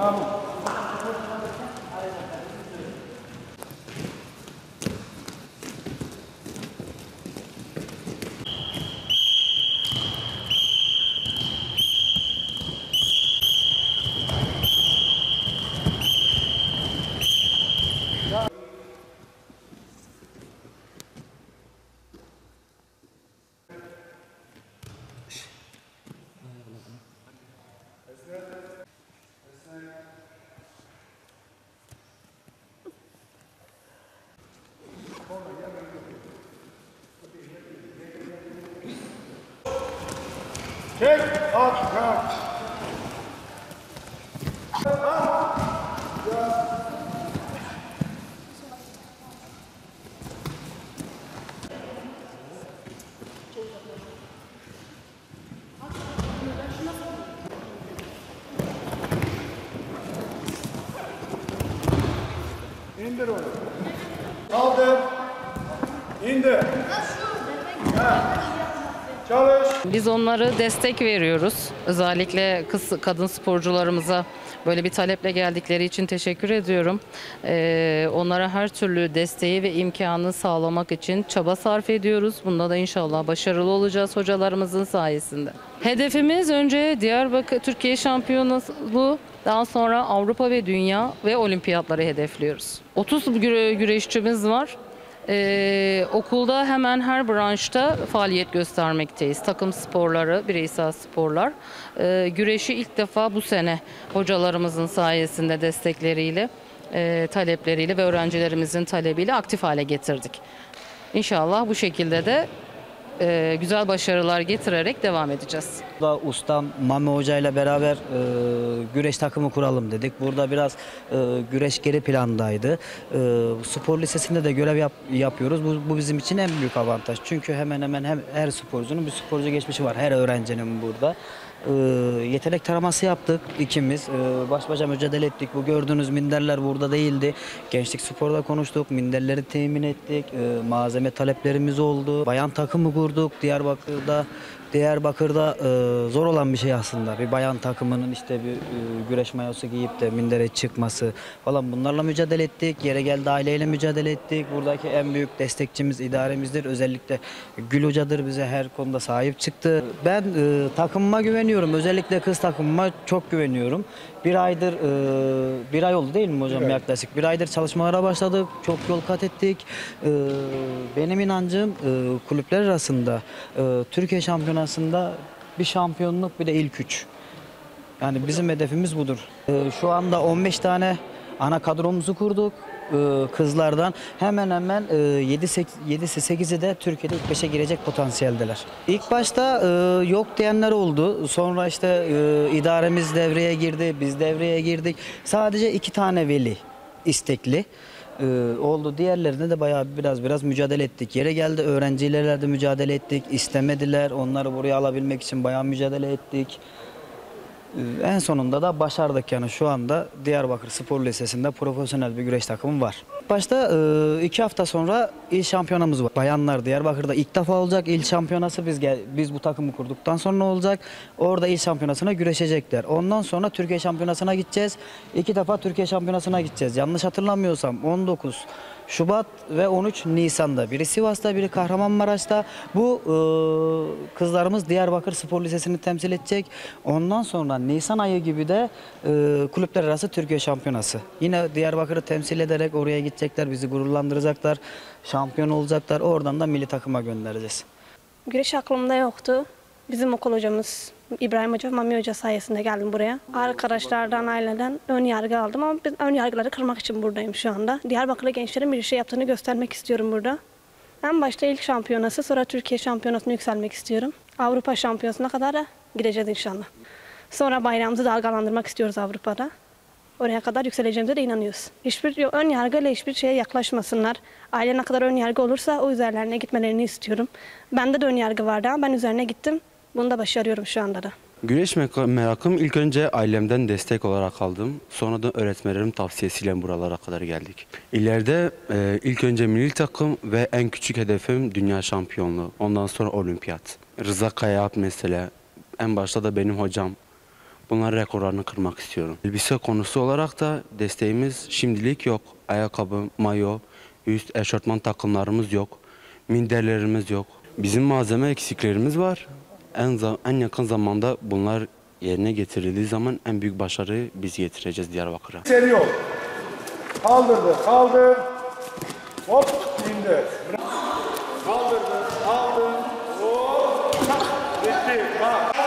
Vamos. Çek, at, kalk. İndir onu. Kaldır. İndir. Ha. Çalış. Biz onları destek veriyoruz. Özellikle kız kadın sporcularımıza böyle bir taleple geldikleri için teşekkür ediyorum. Ee, onlara her türlü desteği ve imkanı sağlamak için çaba sarf ediyoruz. Bunda da inşallah başarılı olacağız hocalarımızın sayesinde. Hedefimiz önce Diyarbakır Türkiye Şampiyonası daha sonra Avrupa ve Dünya ve Olimpiyatları hedefliyoruz. 30 güre- güreşçimiz var. Ee, okulda hemen her branşta faaliyet göstermekteyiz. Takım sporları, bireysel sporlar. Ee, güreşi ilk defa bu sene hocalarımızın sayesinde destekleriyle, e, talepleriyle ve öğrencilerimizin talebiyle aktif hale getirdik. İnşallah bu şekilde de e, güzel başarılar getirerek devam edeceğiz. Burada ustam Mami Hoca ile beraber e, güreş takımı kuralım dedik. Burada biraz e, güreş geri plandaydı. E, spor lisesinde de görev yap- yapıyoruz. Bu, bu bizim için en büyük avantaj. Çünkü hemen hemen hem her sporcunun bir sporcu geçmişi var. Her öğrencinin burada. E, yetenek taraması yaptık ikimiz. E, baş başa mücadele ettik. Bu gördüğünüz minderler burada değildi. Gençlik sporda konuştuk. Minderleri temin ettik. E, malzeme taleplerimiz oldu. Bayan takımı kurduk Diyarbakır'da. Diyarbakır'da e, zor olan bir şey aslında. Bir bayan takımının işte bir e, güreş mayosu giyip de mindere çıkması falan bunlarla mücadele ettik. Yere geldi aileyle mücadele ettik. Buradaki en büyük destekçimiz idaremizdir. Özellikle Gül Hoca'dır bize her konuda sahip çıktı. Ben e, takımıma güveniyorum. Özellikle kız takımıma çok güveniyorum. Bir aydır, e, bir ay oldu değil mi hocam yaklaşık? Bir aydır çalışmalara başladık. Çok yol kat ettik. E, benim inancım e, kulüpler arasında e, Türkiye şampiyonasında bir şampiyonluk bir de ilk üç. Yani bizim hedefimiz budur. E, şu anda 15 tane ana kadromuzu kurduk e, kızlardan. Hemen hemen e, 7'si 8'i de Türkiye'de ilk 5'e girecek potansiyeldeler. İlk başta e, yok diyenler oldu. Sonra işte e, idaremiz devreye girdi, biz devreye girdik. Sadece iki tane veli istekli e, oldu. Diğerlerine de bayağı biraz biraz mücadele ettik. Yere geldi öğrencilerle de mücadele ettik. İstemediler. Onları buraya alabilmek için bayağı mücadele ettik. Ee, En sonunda da başardık yani şu anda Diyarbakır Spor Lisesi'nde profesyonel bir güreş takımı var. Başta e, iki hafta sonra il şampiyonamız var. Bayanlar Diyarbakır'da ilk defa olacak il şampiyonası biz gel, biz bu takımı kurduktan sonra olacak. Orada il şampiyonasına güreşecekler. Ondan sonra Türkiye şampiyonasına gideceğiz. İki defa Türkiye şampiyonasına gideceğiz. Yanlış hatırlamıyorsam 19 Şubat ve 13 Nisan'da. Biri Sivas'ta, biri Kahramanmaraş'ta. Bu e, kızlarımız Diyarbakır Spor Lisesi'ni temsil edecek. Ondan sonra Nisan ayı gibi de e, kulüpler arası Türkiye Şampiyonası. Yine Diyarbakır'ı temsil ederek oraya gidecekler, bizi gururlandıracaklar. Şampiyon olacaklar. Oradan da milli takıma göndereceğiz. Güreş aklımda yoktu. Bizim okul hocamız İbrahim Hoca, Mami Hoca sayesinde geldim buraya. Arkadaşlardan, aileden ön yargı aldım ama ben ön yargıları kırmak için buradayım şu anda. Diyarbakırlı gençlerin bir şey yaptığını göstermek istiyorum burada. En başta ilk şampiyonası, sonra Türkiye şampiyonasına yükselmek istiyorum. Avrupa şampiyonasına kadar da gideceğiz inşallah. Sonra bayrağımızı dalgalandırmak istiyoruz Avrupa'da. Oraya kadar yükseleceğimize de inanıyoruz. Hiçbir ön yargıyla hiçbir şeye yaklaşmasınlar. Aile ne kadar ön yargı olursa o üzerlerine gitmelerini istiyorum. Bende de ön yargı vardı ama ben üzerine gittim. Bunu da başarıyorum şu anda da. Güreş merakım ilk önce ailemden destek olarak aldım. Sonra da öğretmenlerim tavsiyesiyle buralara kadar geldik. İleride e, ilk önce milli takım ve en küçük hedefim dünya şampiyonluğu. Ondan sonra olimpiyat. Rıza Kayap mesela. En başta da benim hocam. Bunların rekorlarını kırmak istiyorum. Elbise konusu olarak da desteğimiz şimdilik yok. Ayakkabı, mayo, üst eşortman takımlarımız yok. Minderlerimiz yok. Bizim malzeme eksiklerimiz var en, en yakın zamanda bunlar yerine getirildiği zaman en büyük başarı biz getireceğiz Diyarbakır'a. Seriyor. Kaldırdı, kaldı. Hop, indi. Kaldırdı, kaldı. Hop, bitti. Bak.